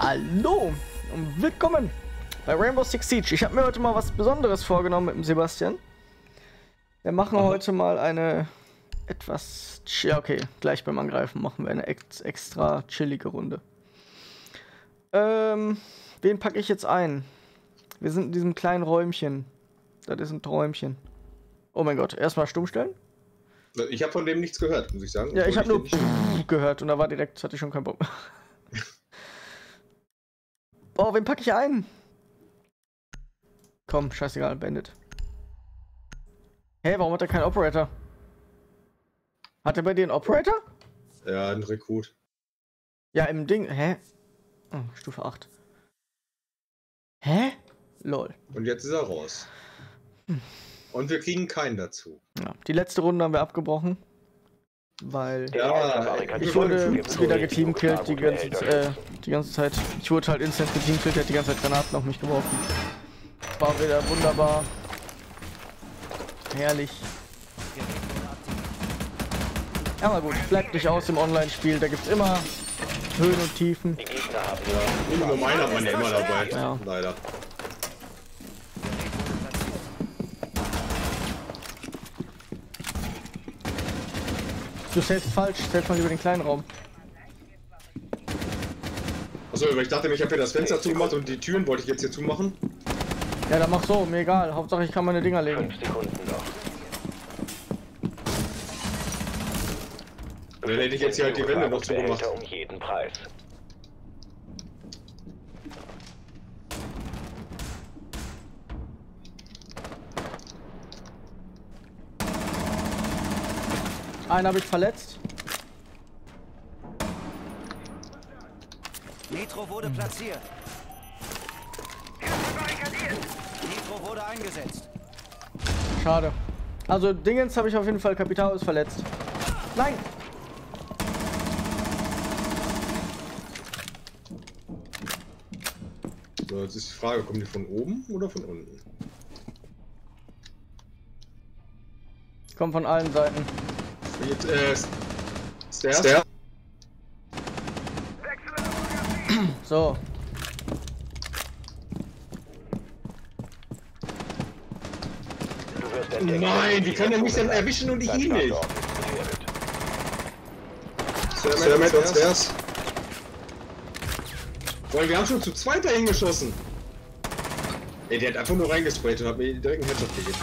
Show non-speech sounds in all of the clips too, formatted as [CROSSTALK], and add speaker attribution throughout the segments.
Speaker 1: Hallo und willkommen bei Rainbow Six Siege. Ich habe mir heute mal was Besonderes vorgenommen mit dem Sebastian. Wir machen Aha. heute mal eine etwas... Ja, okay, gleich beim Angreifen machen wir eine ex extra chillige Runde. Ähm, wen packe ich jetzt ein? Wir sind in diesem kleinen Räumchen. Das ist ein Träumchen. Oh mein Gott, erstmal stumm stellen.
Speaker 2: Ich habe von dem nichts gehört, muss ich sagen.
Speaker 1: Ja, ich habe nur gehört und da war direkt, hatte ich schon keinen Bock. [LAUGHS] Boah, wen packe ich ein? Komm, scheißegal, Bandit. Hä, hey, warum hat er keinen Operator? Hat er bei dir einen Operator?
Speaker 2: Ja, ein Rekrut.
Speaker 1: Ja, im Ding. Hä? Oh, Stufe 8. Hä? Lol.
Speaker 2: Und jetzt ist er raus. Hm. Und wir kriegen keinen dazu.
Speaker 1: Ja, die letzte Runde haben wir abgebrochen. Weil
Speaker 2: ja,
Speaker 1: ich wurde wieder geteamkillt die ganze, äh, die ganze Zeit. Ich wurde halt instant geteamkillt, der hat die ganze Zeit Granaten auf mich geworfen. War wieder wunderbar. Herrlich. Ja, mal gut, bleibt nicht aus im Online-Spiel, da gibt's immer Höhen und Tiefen.
Speaker 2: Ja, nur meiner man ja immer dabei, ja. leider.
Speaker 1: Du stellst falsch, stellst mal über den kleinen Raum.
Speaker 2: Achso, weil ich dachte, ich habe hier das Fenster zugemacht und die Türen wollte ich jetzt hier zumachen.
Speaker 1: Ja, dann mach so, mir egal. Hauptsache ich kann meine Dinger legen.
Speaker 3: Sekunden noch.
Speaker 2: Dann hätte ich jetzt hier halt die Wände noch zugemacht.
Speaker 3: Um jeden Preis.
Speaker 1: Einen habe ich verletzt.
Speaker 4: Nitro wurde platziert. Nitro wurde eingesetzt.
Speaker 1: Schade. Also Dingens habe ich auf jeden Fall Kapital verletzt. Nein!
Speaker 2: So, jetzt ist die Frage, kommen die von oben oder von unten?
Speaker 1: Kommt von allen Seiten.
Speaker 2: Jetzt, äh, Stairs. Stairs.
Speaker 1: So.
Speaker 2: Nein, wie kann er mich denn erwischen und ich ihn nicht? Sermet und Stairs. Weil wir haben schon zu zweit dahin geschossen. Ey, der hat einfach nur reingesprayt und hat mir direkt einen Headshot gegeben.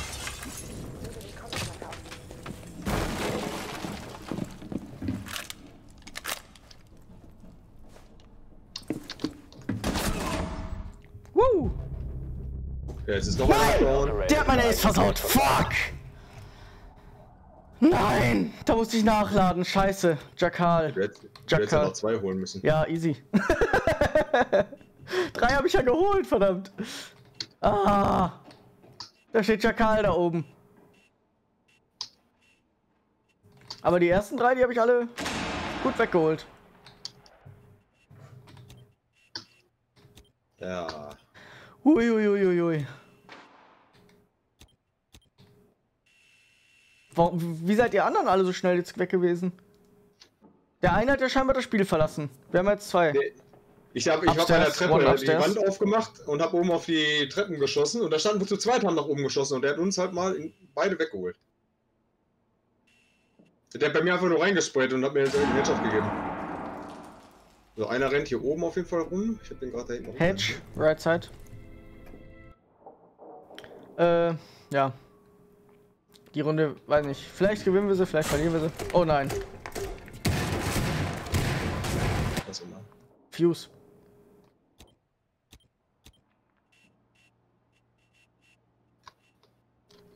Speaker 2: Jetzt ist noch
Speaker 1: ein Der hat meine Ace versaut. Fuck! Nein! Da musste ich nachladen. Scheiße.
Speaker 2: Du hättest noch zwei holen müssen.
Speaker 1: Ja, easy. [LAUGHS] Drei habe ich ja geholt, verdammt. Ah. Da steht Jakal da oben. Aber die ersten drei, die habe ich alle gut weggeholt.
Speaker 2: Ja.
Speaker 1: Uiuiuiui. Wie seid ihr anderen alle so schnell jetzt weg gewesen? Der eine hat ja scheinbar das Spiel verlassen. Wir haben jetzt zwei. Nee.
Speaker 2: Ich habe ich hab bei der Treppe die Wand aufgemacht und habe oben auf die Treppen geschossen und da standen wir zu zweit haben nach oben geschossen und der hat uns halt mal beide weggeholt. Der hat bei mir einfach nur reingesprayt und hat mir jetzt einen Headshot gegeben. So, einer rennt hier oben auf jeden Fall rum. Ich hab den gerade da hinten.
Speaker 1: Hedge, right side. Äh, ja. Die Runde, weiß nicht. Vielleicht gewinnen wir sie, vielleicht verlieren wir sie. Oh nein.
Speaker 2: Was immer.
Speaker 1: Fuse.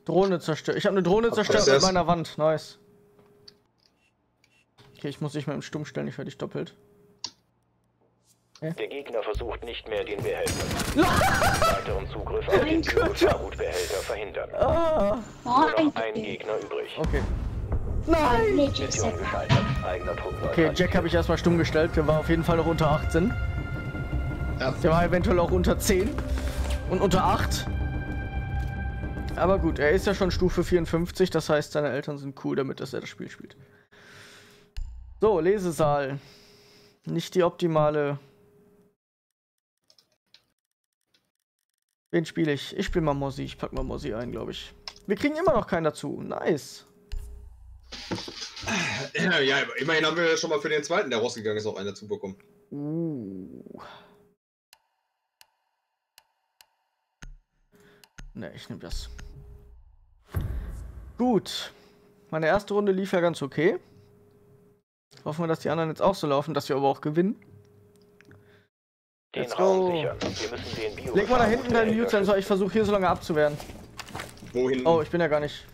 Speaker 1: Drohne zerstört. Ich habe eine Drohne zerstört mit meiner Wand. Nice. Okay, ich muss dich mal im Stumm stellen, ich werde dich doppelt.
Speaker 3: Der Gegner versucht nicht mehr den Behälter. [LAUGHS] Weiteren Zugriff auf den Fahrgutbehälter verhindern.
Speaker 1: Oh.
Speaker 3: Nur noch ein Gegner übrig.
Speaker 1: Okay. Nein!
Speaker 3: Mission gescheitert. Eigener
Speaker 1: Okay, Jack habe ich erstmal stumm gestellt. Der war auf jeden Fall noch unter 18. Ja. Der war eventuell auch unter 10. Und unter 8. Aber gut, er ist ja schon Stufe 54. Das heißt, seine Eltern sind cool damit, dass er das Spiel spielt. So, Lesesaal. Nicht die optimale Wen spiele ich? Ich spiele mal Mosi. Ich pack mal Mosi ein, glaube ich. Wir kriegen immer noch keinen dazu. Nice.
Speaker 2: Ja, immerhin haben wir schon mal für den zweiten, der rausgegangen ist, auch einen dazu bekommen.
Speaker 1: Uh. Ne, ich nehme das. Gut. Meine erste Runde lief ja ganz okay. Hoffen wir, dass die anderen jetzt auch so laufen, dass wir aber auch gewinnen.
Speaker 3: Den Let's Raum sichern. Wir
Speaker 1: müssen den Leg mal da hinten deinen Mute-Sensor, ich versuche hier so lange abzuwehren.
Speaker 2: Wohin?
Speaker 1: Oh, ich bin ja gar nicht.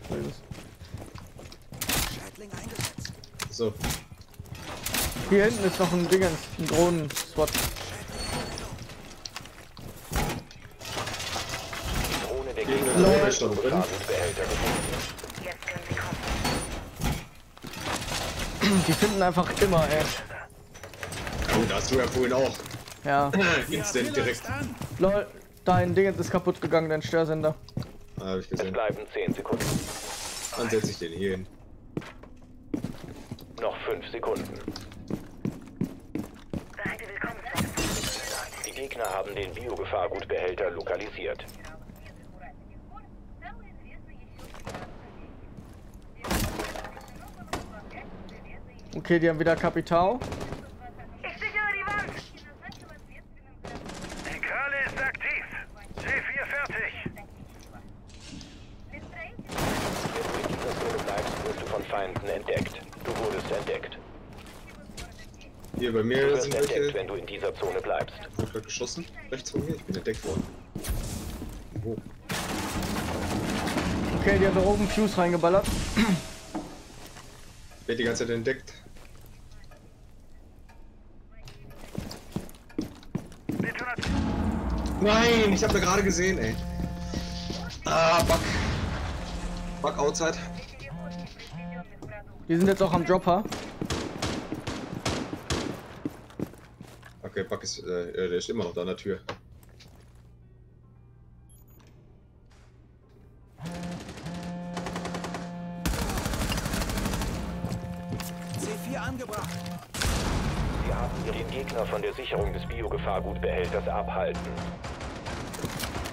Speaker 2: So.
Speaker 1: Hier hinten ist noch ein Ding, ein Drohnen-Swat.
Speaker 3: Drohne der Gegner ist drin.
Speaker 1: Die finden einfach immer, ey.
Speaker 2: Oh, da hast du ja vorhin auch.
Speaker 1: Ja. [LAUGHS]
Speaker 2: Instant direkt.
Speaker 1: Lol, dein Ding ist kaputt gegangen, dein Störsender.
Speaker 2: Ah, hab ich gesehen.
Speaker 3: Es bleiben 10 Sekunden.
Speaker 2: Dann setze ich den hier hin.
Speaker 3: Noch 5 Sekunden. Die Gegner haben den Biogefahrgutbehälter lokalisiert.
Speaker 1: Okay, die haben wieder Kapital.
Speaker 5: Die Kralle ist aktiv. C4 fertig.
Speaker 3: Wenn du in dieser Zone bleibst, wirst du von Feinden entdeckt. Du wurdest entdeckt.
Speaker 2: Hier bei mir
Speaker 3: du
Speaker 2: sind
Speaker 3: entdeckt,
Speaker 2: welche...
Speaker 3: wenn du in dieser Zone bleibst.
Speaker 2: Ich hab geschossen. Rechts von mir. Ich bin entdeckt worden. Wo?
Speaker 1: Okay, die haben da oben Fuse reingeballert.
Speaker 2: Wird die ganze Zeit entdeckt. Nein, ich habe da gerade gesehen, ey. Ah, Bug. Bug outside.
Speaker 1: Die sind jetzt auch am Dropper.
Speaker 2: Okay, Bug ist, äh, der ist immer noch da an der Tür.
Speaker 4: C4 angebracht.
Speaker 3: Sie haben den Gegner von der Sicherung des Biogefahrgutbehälters abhalten.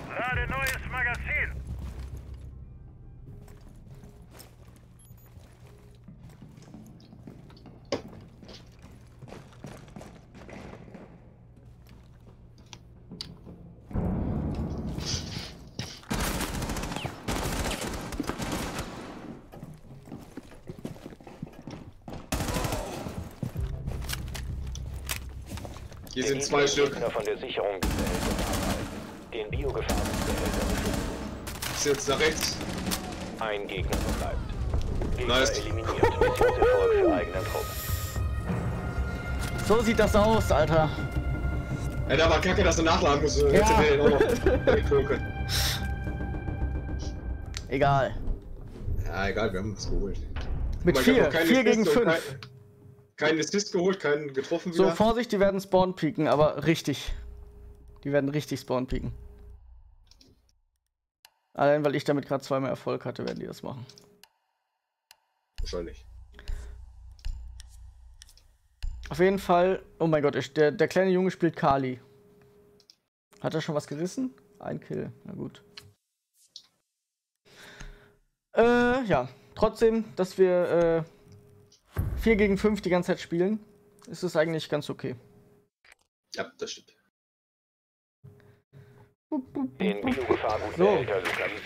Speaker 5: Gerade neues Magazin.
Speaker 2: Zwei Stück.
Speaker 3: von der Sicherung. Den
Speaker 2: Ist jetzt nach rechts.
Speaker 3: Ein Gegner verbleibt. Gegner
Speaker 2: Nice.
Speaker 1: So sieht das aus, Alter.
Speaker 2: Ey, da war kacke, dass du nachladen musst.
Speaker 1: Ja. Egal.
Speaker 2: Ja, egal, wir haben was geholt.
Speaker 1: Mit
Speaker 2: Guck mal, ich hab
Speaker 1: vier,
Speaker 2: noch keine
Speaker 1: vier gegen
Speaker 2: Assist und
Speaker 1: fünf.
Speaker 2: Kein, keinen Assist geholt, keinen getroffen
Speaker 1: So,
Speaker 2: wieder.
Speaker 1: Vorsicht, die werden spawn pieken, aber richtig. Die werden richtig spawn pieken. Allein weil ich damit gerade zweimal Erfolg hatte, werden die das machen.
Speaker 2: Wahrscheinlich.
Speaker 1: Auf jeden Fall, oh mein Gott, ich, der, der kleine Junge spielt Kali. Hat er schon was gerissen? Ein Kill, na gut. Äh, ja. Trotzdem, dass wir äh, 4 gegen 5 die ganze Zeit spielen, ist es eigentlich ganz okay.
Speaker 2: Ja, das stimmt.
Speaker 3: Lokalisieren.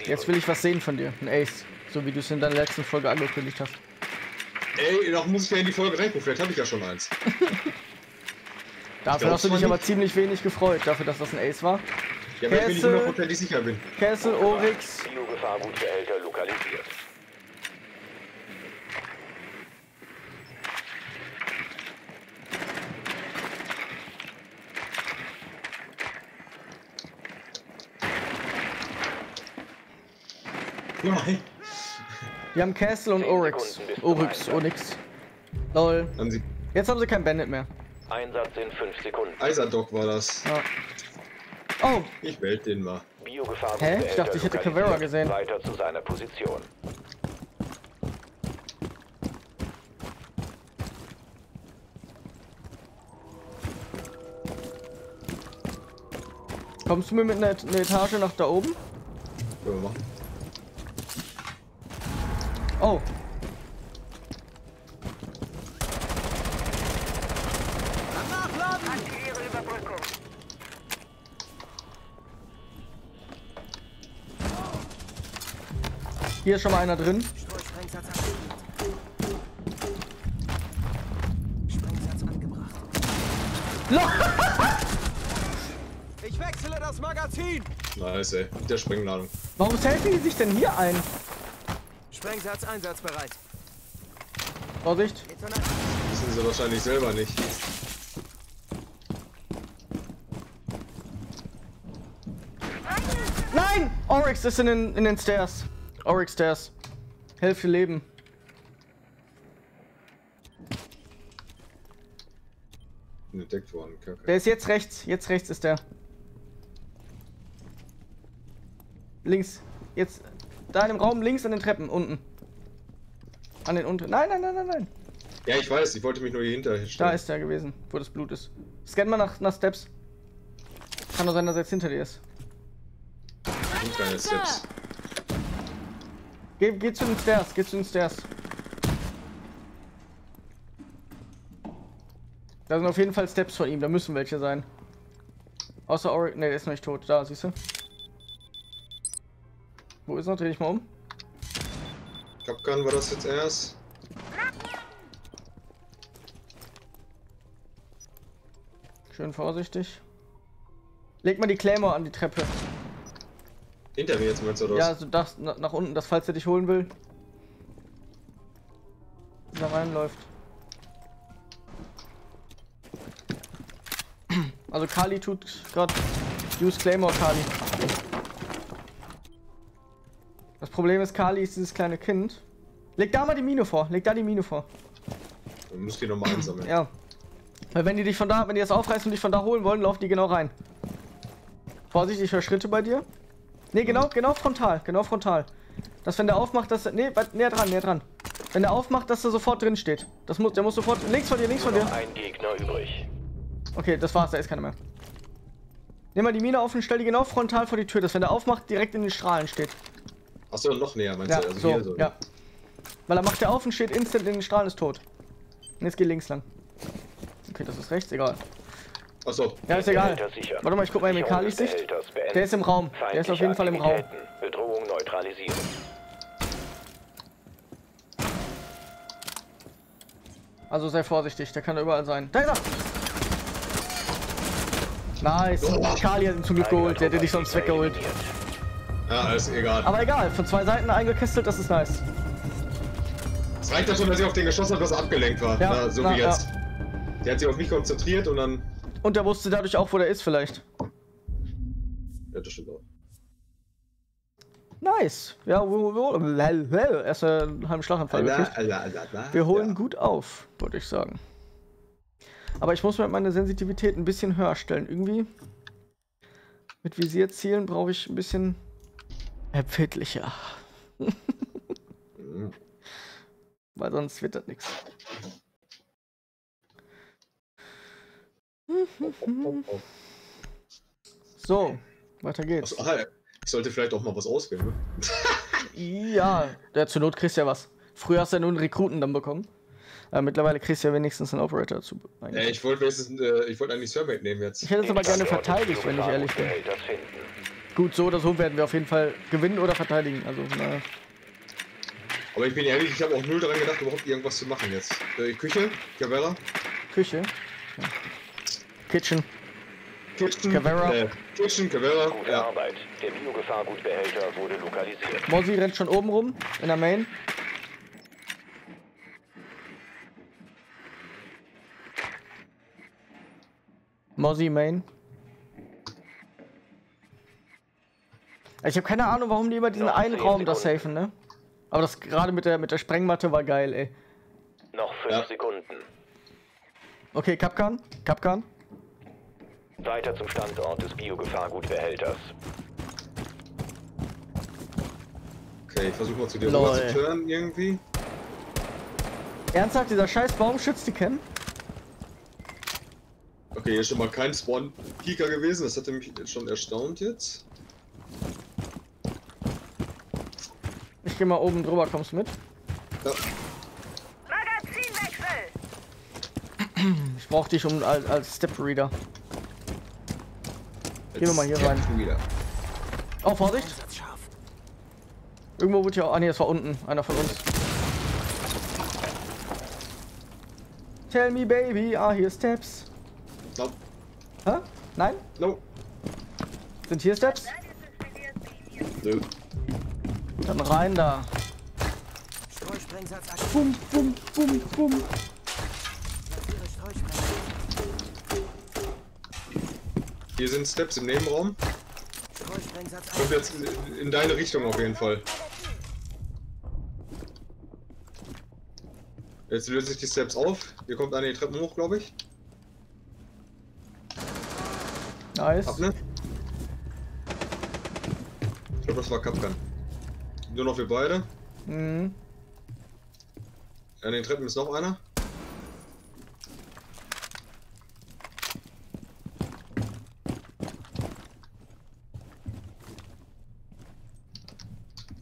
Speaker 1: Jetzt will ich was sehen von dir, ein Ace. So wie du es in deiner letzten Folge angekündigt hast.
Speaker 2: Ey, noch muss ich ja in die Folge reingucken, vielleicht habe ich ja schon eins. [LAUGHS]
Speaker 1: Dafür hast du dich aber
Speaker 2: nicht.
Speaker 1: ziemlich wenig gefreut, dafür, dass das ein Ace war.
Speaker 2: Ja, weil ich mir nicht
Speaker 1: Kessel.
Speaker 2: hundertprozentig sicher bin.
Speaker 1: Kessel, Oryx,
Speaker 3: Biogefahrgutbehälter lokalisiert.
Speaker 2: Nein.
Speaker 1: wir haben Castle und Oryx. Oryx. Onyx. Lol.
Speaker 2: Haben sie.
Speaker 1: Jetzt haben sie kein Bandit mehr.
Speaker 3: Einsatz in 5 Sekunden.
Speaker 2: Iserdog war das.
Speaker 1: Ja. Oh,
Speaker 2: Ich wählt den mal.
Speaker 1: Hä? Ich dachte, ich hätte. Caveira gesehen.
Speaker 3: Weiter zu seiner Position.
Speaker 1: Kommst du mir mit einer, einer Etage nach da oben?
Speaker 2: Können wir machen.
Speaker 1: Oh.
Speaker 5: Aktiviere Überbrückung.
Speaker 1: Hier ist schon mal einer drin.
Speaker 4: Ich wechsle das Magazin.
Speaker 2: Nice, ey. Mit der Sprengladung.
Speaker 1: Warum selten die sich denn hier ein?
Speaker 4: Sprengsatz einsatzbereit.
Speaker 1: Vorsicht.
Speaker 2: Wissen sie wahrscheinlich selber nicht.
Speaker 1: Nein! Oryx ist in den, in den Stairs. Oryx Stairs. Hälfte Leben.
Speaker 2: Entdeckt worden. Kacke.
Speaker 1: Der ist jetzt rechts. Jetzt rechts ist der. Links. Jetzt. Da in dem Raum links an den Treppen. Unten. An den unten. Nein, nein, nein, nein, nein.
Speaker 2: Ja, ich weiß, ich wollte mich nur hier hinter
Speaker 1: Da
Speaker 2: stellen.
Speaker 1: ist der gewesen, wo das Blut ist. Scan mal nach, nach Steps. Kann nur sein, dass er jetzt hinter dir ist.
Speaker 2: sind keine Steps.
Speaker 1: Geh, geh zu den Stairs, geh zu den Stairs. Da sind auf jeden Fall Steps von ihm, da müssen welche sein. Außer Ori. Ne, der ist noch nicht tot. Da, siehst du? Wo ist er? Dreh dich mal um.
Speaker 2: Kapkan war das jetzt erst.
Speaker 1: Schön vorsichtig. Leg mal die Claymore an die Treppe.
Speaker 2: Hinter mir jetzt meinst du oder
Speaker 1: Ja, also das na- nach unten, dass falls er dich holen will. Da reinläuft. Also Kali tut gerade Use Claymore Kali. Das Problem ist, Kali ist dieses kleine Kind. Leg da mal die Mine vor, leg da die Mine vor.
Speaker 2: Du musst die nochmal einsammeln.
Speaker 1: Ja. Weil wenn die dich von da, wenn die das aufreißen und dich von da holen wollen, laufen die genau rein. Vorsicht, ich höre Schritte bei dir. Ne, genau, genau frontal, genau frontal. Dass wenn der aufmacht, dass er, nee, weit- näher dran, näher dran. Wenn der aufmacht, dass er sofort drin steht. Das muss, der muss sofort, links von dir, links von dir.
Speaker 3: ein Gegner übrig.
Speaker 1: Okay, das war's, da ist keiner mehr. Nimm mal die Mine auf und stell die genau frontal vor die Tür, dass wenn der aufmacht, direkt in den Strahlen steht.
Speaker 2: Achso, noch näher meinst
Speaker 1: Ja,
Speaker 2: du? Also
Speaker 1: so,
Speaker 2: hier so.
Speaker 1: ja. Weil er macht der auf und steht instant in den Strahlen, ist tot. Und jetzt geh links lang. Okay, das ist rechts, egal.
Speaker 2: Achso.
Speaker 1: Ja, ist egal. Warte mal, ich guck mal in Mekalis Sicht. Der ist im Raum. Der ist auf jeden Fall im Raum.
Speaker 3: Bedrohung neutralisieren.
Speaker 1: Also sei vorsichtig, der kann da überall sein. Da ist er! Nice. Kali hat ihn zum Glück geholt, der hätte dich sonst weggeholt.
Speaker 2: Ja, alles egal.
Speaker 1: Aber egal, von zwei Seiten eingekesselt, das ist nice.
Speaker 2: Es reicht ja schon, dass ich auf den geschossen habe, dass er abgelenkt war.
Speaker 1: Ja,
Speaker 2: Na, so
Speaker 1: na,
Speaker 2: wie jetzt. Der hat sich auf mich konzentriert und dann.
Speaker 1: Und der wusste dadurch auch, wo der ist vielleicht.
Speaker 2: Ja, das stimmt auch.
Speaker 1: Nice. Ja, erst einen halben Schlaganfall. Wir holen
Speaker 2: ja.
Speaker 1: gut auf, würde ich sagen. Aber ich muss mir meine Sensitivität ein bisschen höher stellen. Irgendwie mit Visierzielen brauche ich ein bisschen empfindlicher.
Speaker 2: Mhm. [LAUGHS]
Speaker 1: Weil sonst wird das nichts. So, weiter geht's.
Speaker 2: Achso, ah, ich sollte vielleicht auch mal was auswählen, ne? [LAUGHS]
Speaker 1: Ja, der zur Not kriegst ja was. Früher hast du ja nur einen Rekruten dann bekommen. Äh, mittlerweile kriegst du ja wenigstens einen Operator zu.
Speaker 2: Ja, ich wollte äh, ich wollte eigentlich Surmate nehmen jetzt.
Speaker 1: Ich hätte es aber gerne verteidigt, wenn ich ehrlich bin. Gut, so oder so werden wir auf jeden Fall gewinnen oder verteidigen. Also, na,
Speaker 2: Aber ich bin ehrlich, ich habe auch null daran gedacht, überhaupt irgendwas zu machen jetzt. Äh, Küche, Cavera,
Speaker 1: Küche. Ja. Kitchen.
Speaker 2: Kitchen,
Speaker 1: Cavera.
Speaker 2: Äh, Kitchen, Cavera,
Speaker 3: Gute
Speaker 2: ja.
Speaker 3: Arbeit. Der Biogefahrgutbehälter wurde lokalisiert.
Speaker 1: Mosi rennt schon oben rum, in der Main. Mosi Main. Ich habe keine Ahnung, warum die immer diesen einen
Speaker 3: 10
Speaker 1: Raum da safen, ne? Aber das gerade mit der mit der Sprengmatte war geil, ey.
Speaker 3: Noch fünf
Speaker 2: Ja.
Speaker 3: Sekunden.
Speaker 1: Okay, Kapkan, Kapkan.
Speaker 3: Weiter zum Standort des Biogefahrgutbehälters.
Speaker 2: Okay, ich versuche mal zu dir
Speaker 1: Lol.
Speaker 2: rüber zu turnen irgendwie.
Speaker 1: Ernsthaft, dieser scheiß Baum schützt die Cam?
Speaker 2: Okay, hier ist schon mal kein Spawn-Kieker gewesen, das hatte mich schon erstaunt jetzt.
Speaker 1: Geh mal oben drüber, kommst mit?
Speaker 2: Ja.
Speaker 1: Ich brauch dich um als, als Step Reader. Gehen wir mal hier rein.
Speaker 2: Wieder.
Speaker 1: Oh, Vorsicht! Irgendwo wird hier auch. Ah, nee, das war unten. Einer von uns. Tell me, baby. Ah, hier Steps.
Speaker 2: No,
Speaker 1: Hä? Nein?
Speaker 2: no,
Speaker 1: Sind hier Steps?
Speaker 2: nö.
Speaker 1: Dann rein da. Bum, bum, bum, bum.
Speaker 2: Hier sind Steps im Nebenraum. Kommt jetzt in, in deine Richtung auf jeden Fall. Jetzt lösen sich die Steps auf. Hier kommt eine die Treppen hoch, glaube ich.
Speaker 1: Nice.
Speaker 2: Ab, ne? Ich glaube, das war Kapkan. Nur noch wir beide.
Speaker 1: Mhm.
Speaker 2: An den Treppen ist noch einer.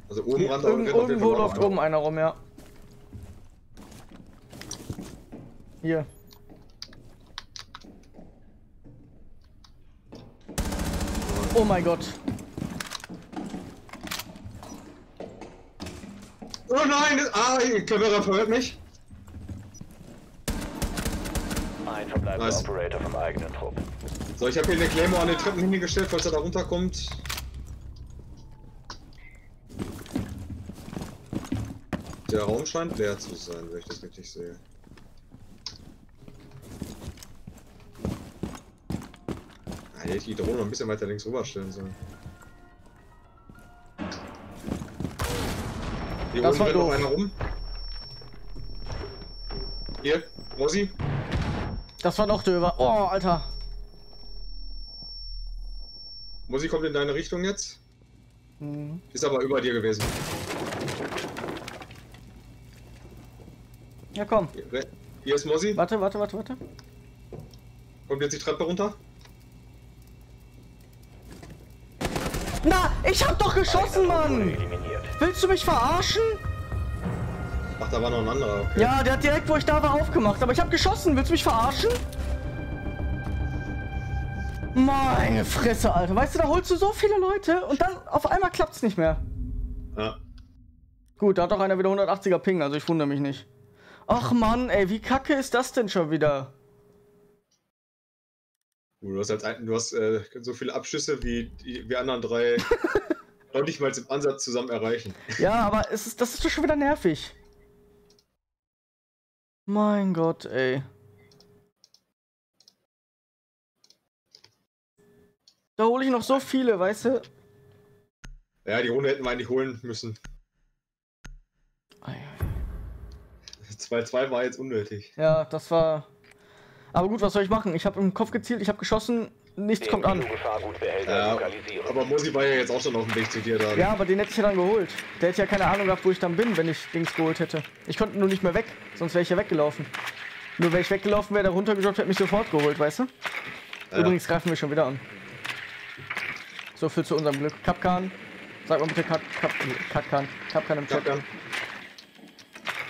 Speaker 2: Also oben
Speaker 1: Hier,
Speaker 2: ran,
Speaker 1: irgend, irgendwo läuft oben einer rum, ja. Hier. Oh mein Gott.
Speaker 2: Oh nein! Ah, die Kamera verhört mich.
Speaker 3: Ein verbleibender
Speaker 2: Nice.
Speaker 3: Operator vom eigenen Trupp.
Speaker 2: So, ich habe hier eine Claymore an den Treppen hingestellt, falls er da runterkommt. Der Raum scheint leer zu sein, wenn ich das richtig sehe. Ah, hätte ich die Drohne noch ein bisschen weiter links rüberstellen sollen. Hier
Speaker 1: Das war
Speaker 2: noch
Speaker 1: doof.
Speaker 2: einer rum. Hier, Rosi.
Speaker 1: Das war doch Döver. Oh, Alter.
Speaker 2: Rosi kommt in deine Richtung jetzt.
Speaker 1: Mhm.
Speaker 2: Ist aber über dir gewesen.
Speaker 1: Ja, komm.
Speaker 2: Hier ist Mosi.
Speaker 1: Warte, warte, warte, warte.
Speaker 2: Kommt jetzt die Treppe runter.
Speaker 1: Na, ich hab doch geschossen, Mann! Willst du mich verarschen?
Speaker 2: Ach, da war noch ein anderer. Okay.
Speaker 1: Ja, der hat direkt, wo ich da war, aufgemacht. Aber ich hab geschossen. Willst du mich verarschen? Meine Fresse, Alter. Weißt du, da holst du so viele Leute und dann auf einmal klappt's nicht mehr.
Speaker 2: Ja.
Speaker 1: Gut, da hat doch einer wieder 180er Ping, also ich wundere mich nicht. Ach Mann, ey, wie kacke ist das denn schon wieder?
Speaker 2: Du hast, ein, du hast äh, so viele Abschüsse wie die wir anderen drei [LAUGHS] noch nicht mal im Ansatz zusammen erreichen.
Speaker 1: Ja, aber es ist, das ist doch schon wieder nervig. Mein Gott, ey. Da hole ich noch so viele, weißt du?
Speaker 2: Ja, die Runde hätten wir eigentlich holen müssen.
Speaker 1: Ei, ei.
Speaker 2: 2-2 war jetzt unnötig.
Speaker 1: Ja, das war. Aber gut, was soll ich machen? Ich habe im Kopf gezielt, ich habe geschossen, nichts
Speaker 3: Den
Speaker 1: kommt an.
Speaker 2: Ja,
Speaker 3: lokalisieren.
Speaker 2: aber Mosi war ja jetzt auch schon auf dem Weg zu dir da.
Speaker 1: Ja, aber den hätte ich ja dann geholt. Der hätte ja keine Ahnung gehabt, wo ich dann bin, wenn ich Dings geholt hätte. Ich konnte nur nicht mehr weg, sonst wäre ich ja weggelaufen. Nur wäre ich weggelaufen, wäre der runtergejoggt, hätte mich sofort geholt, weißt du?
Speaker 2: Ja.
Speaker 1: Übrigens greifen wir schon wieder an. So viel zu unserem Glück. Kapkan, sag mal bitte Kap, Kap, Kapkan, Kapkan im Chat.
Speaker 2: Kapkan.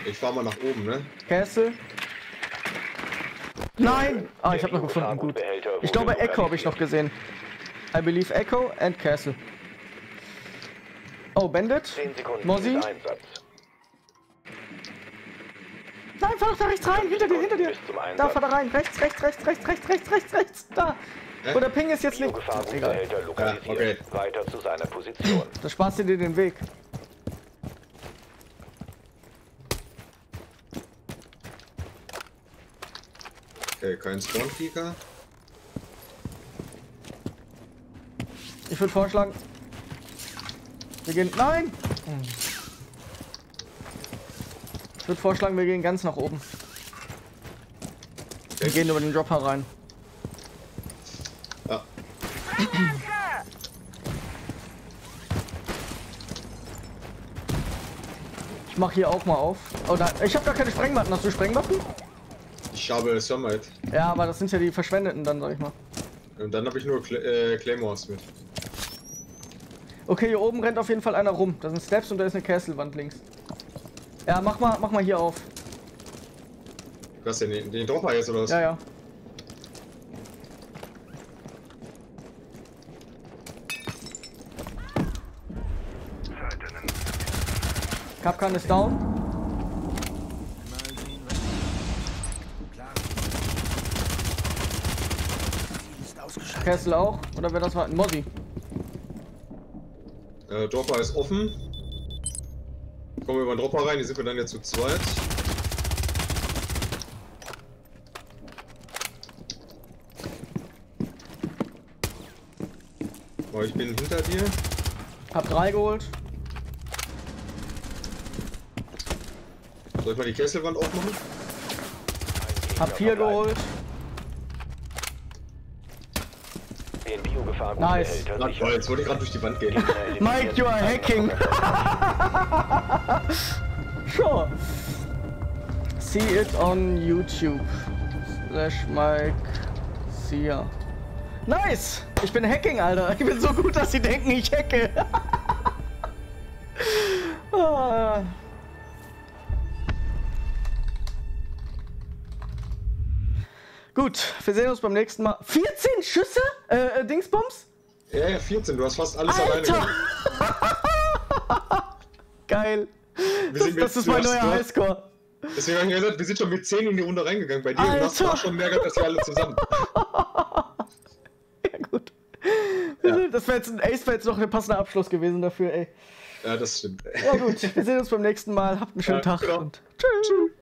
Speaker 2: Ich fahr mal nach oben, ne?
Speaker 1: Castle. Nein! Ah, ich habe noch gefunden, gut. Ich glaube Echo habe ich noch gesehen. I believe Echo and Castle. Oh, Bandit.
Speaker 3: 10 Sekunden
Speaker 1: Mosi?
Speaker 3: bis Einsatz.
Speaker 1: Nein, fahr doch da rechts rein, hinter dir, hinter dir. Da, fahr da rein. Rechts, rechts, rechts, rechts, rechts, rechts, rechts, rechts. Da.
Speaker 2: Hä?
Speaker 1: Wo der Ping ist jetzt nicht. Egal.
Speaker 3: Lokalisiert.
Speaker 2: okay.
Speaker 3: Weiter zu seiner Position.
Speaker 1: Da sparst du dir den Weg.
Speaker 2: Okay, kein Spawn-Kieker.
Speaker 1: Ich würde vorschlagen. Wir gehen. Nein! Ich würde vorschlagen, wir gehen ganz nach oben. Wir gehen über den Dropper rein.
Speaker 2: Ja.
Speaker 1: Ich mach hier auch mal auf. Oh, da, ich habe gar keine Sprengmatten. Hast du Sprengmatten?
Speaker 2: Ich habe Thermite.
Speaker 1: Ja, aber das sind ja die Verschwendeten dann, sag ich mal.
Speaker 2: Und dann habe ich nur Cl äh, Claymores mit.
Speaker 1: Okay, hier oben rennt auf jeden Fall einer rum. Da sind Steps und da ist eine Castle-Wand links. Ja, mach mal, mach mal hier auf.
Speaker 2: Was denn, den, den Dropper jetzt oder was?
Speaker 1: Ja, ja. Kapkan ist down.
Speaker 4: Mal sehen, was Klar. Ziel
Speaker 1: Castle auch. Oder wer das war? Mozzi.
Speaker 2: Äh, Dropper ist offen. Kommen wir über den Dropper rein, hier sind wir dann jetzt zu zweit. Oh, ich bin hinter dir.
Speaker 1: Hab drei geholt.
Speaker 2: Soll ich mal die Kesselwand aufmachen?
Speaker 1: Hab vier geholt.
Speaker 3: Biogefahrgut
Speaker 1: Nice.
Speaker 3: behälter
Speaker 2: Na toll, jetzt wollte ich gerade durch die Wand gehen. [LAUGHS]
Speaker 1: Mike, you are hacking. [LAUGHS] [LAUGHS] sure. See it on YouTube. Slash Mike Sia. Nice! Ich bin Hacking, Alter. Ich bin so gut, dass sie denken, ich hacke. Ah. Gut, wir sehen uns beim nächsten Mal. 14 Schüsse? Äh, äh Dingsbums?
Speaker 2: Ja, ja, 14, du hast fast alles
Speaker 1: Alter!
Speaker 2: alleine gemacht. [LAUGHS]
Speaker 1: Geil.
Speaker 2: Wir
Speaker 1: Das,
Speaker 2: mit-
Speaker 1: das ist
Speaker 2: du
Speaker 1: mein neuer
Speaker 2: du
Speaker 1: Highscore.
Speaker 2: Deswegen habe ich gesagt, wir sind schon mit 10 in die Runde reingegangen bei dir und hast
Speaker 1: Alter.
Speaker 2: auch schon mehr gehabt, als wir alle zusammen. [LAUGHS]
Speaker 1: Ja, gut. Das wäre jetzt ein Ace, wäre jetzt noch ein passender Abschluss gewesen dafür, ey.
Speaker 2: Ja, das stimmt.
Speaker 1: Ja, gut. Wir sehen uns beim nächsten Mal. Habt einen schönen
Speaker 2: Ja,
Speaker 1: Tag
Speaker 2: genau.
Speaker 1: und tschüss.